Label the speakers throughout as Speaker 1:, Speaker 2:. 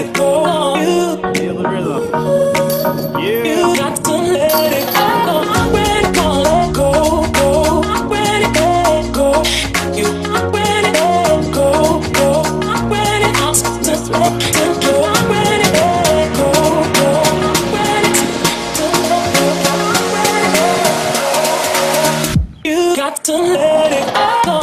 Speaker 1: it go. You,
Speaker 2: Feel the rhythm.
Speaker 1: you got to let it go. When it go, let go, go. When it let go, you when it let go, go. When it has to let it go. When it let go, go. When it's to let go, when it let go. You got to let it go.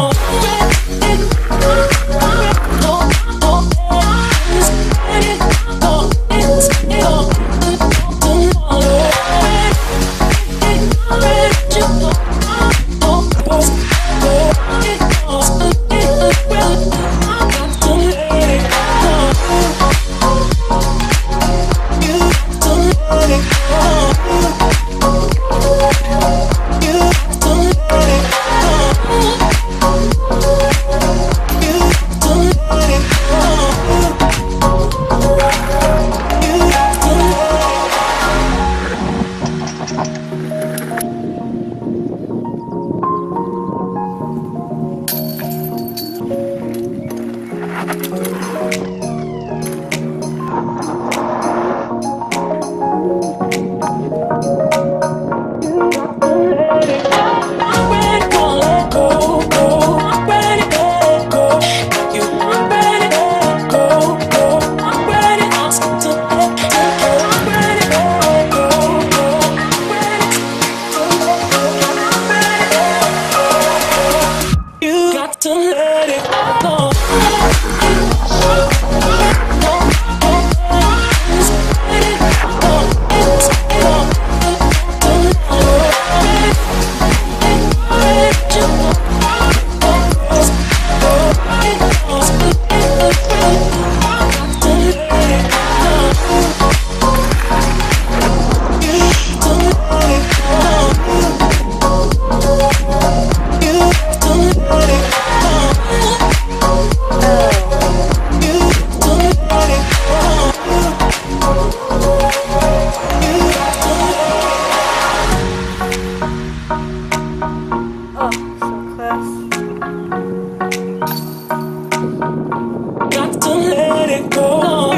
Speaker 1: let it go.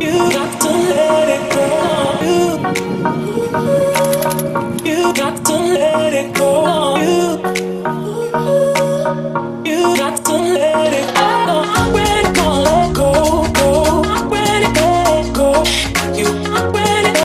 Speaker 1: You got to let it go. You got to let it go.